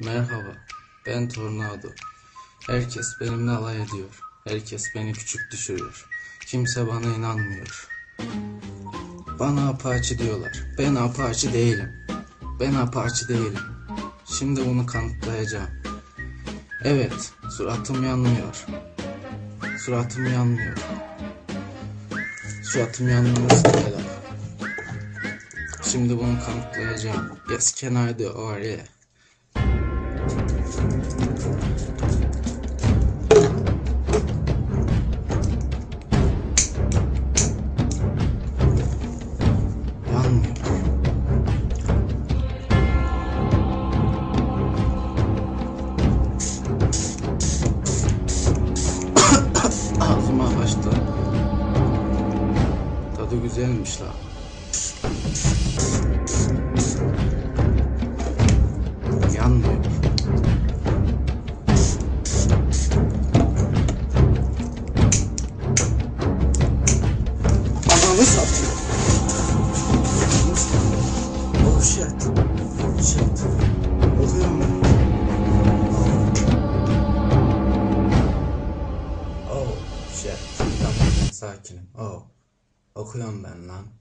Merhaba, ben Tornado. Herkes benimle alay ediyor. Herkes beni küçük düşürüyor. Kimse bana inanmıyor. Bana apaçı diyorlar. Ben apaçı değilim. Ben apaçı değilim. Şimdi bunu kanıtlayacağım. Evet, suratım yanmıyor. Suratım yanmıyor. Suratım yanmıyorsa helal. Şimdi bunu kanıtlayacağım. Yes, can I do? Oh yeah. Tadı güzelmiş la. Yanmıyor. Ananı satayım. Oh shit. Shit. Oluyor mu? Oh shit. Tamam sakinim. Oh. Okuyorum ben lan.